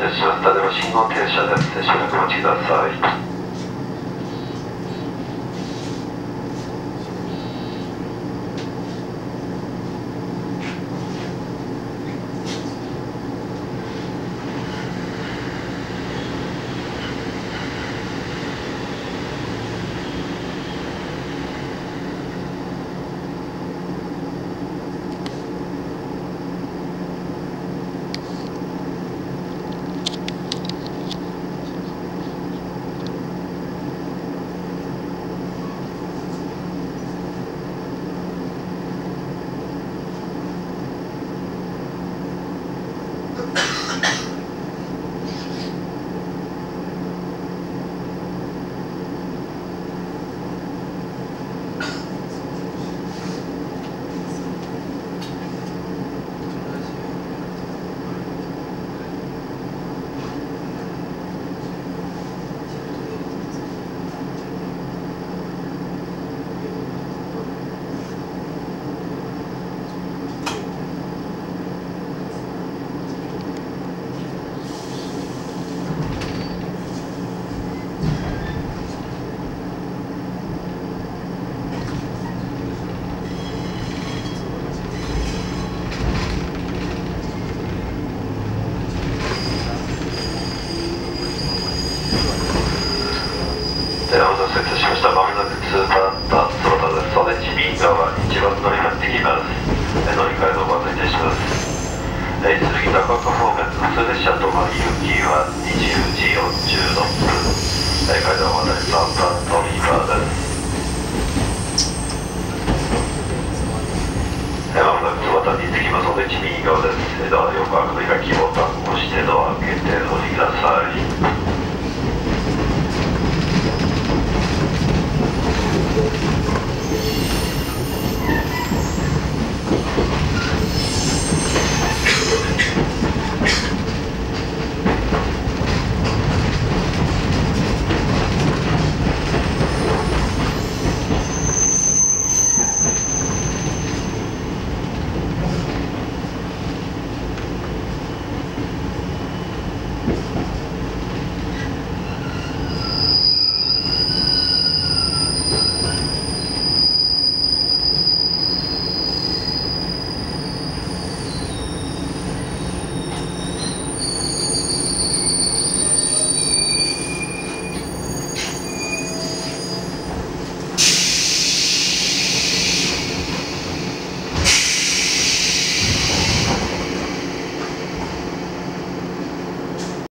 ではお開けいたしますた。だいま信号停車ですしばらくお待ちください。ではお待たせいたしましたまもなく通番ダンスロータです袖地右側一番乗り入ってきます乗り換えのお待たせいたしますえ次高岡方面普通列車とまり行きは20時46分え階段まで3番乗り場ですえまもなく津端に着きますので地右側ですドア横開く開きボタンを押してドア開けておりください